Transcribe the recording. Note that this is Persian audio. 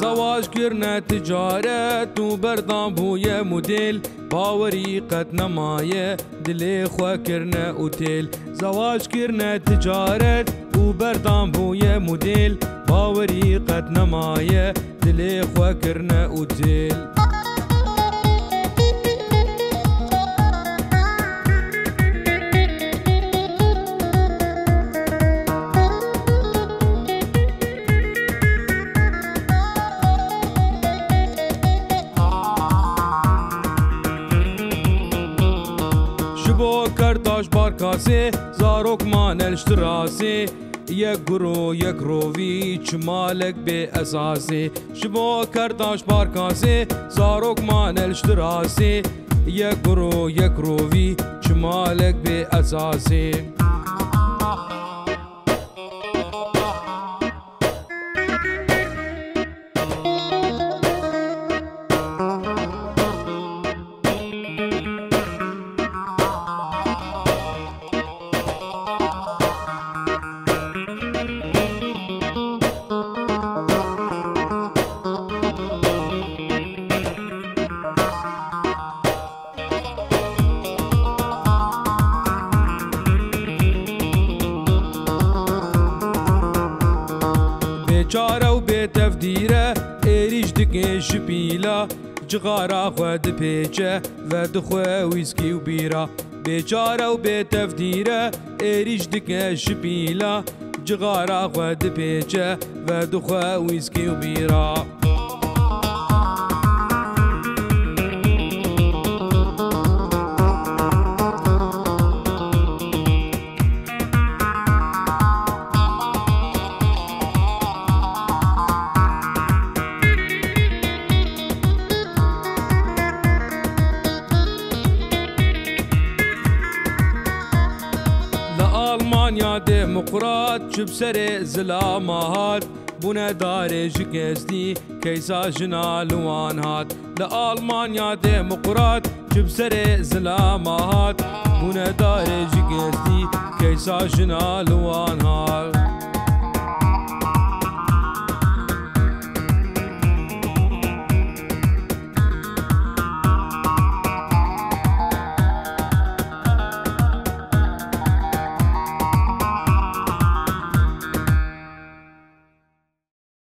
زواج کرنه تجارت و بردان بوی مدل. باوری قد نمایه دلی خوا کرنه اوتیل. زواج کرنه تجارت و بردان بوی مدل. قد نمایه دلی خوا کرنه اوتیل. کرداش بارکاسه زاروک مانل اشتراسه یک گرو یک روی چمالک به اساسه شبو کرداش بارکاسه زاروک مانل اشتراسه یک گرو یک روی چمالک به اساسه بێچارە و بێتەفدیرە ئێریش دکێش پیلا جغارا خود پێچە و دخوێ ویسکی و بیرا بێچارە و بێتەفدیرە ئێریش دکێش پیلا جغارا خود پێچە و دخوێ ویسکی و بیرا. دموقرات جب سر زلاما هات بونه داره جگزنی کیسا جنا لوان هات لآلمانیا دموقرات جب سر زلاما هات بونه داره جگزنی کیسا جنا لوان هات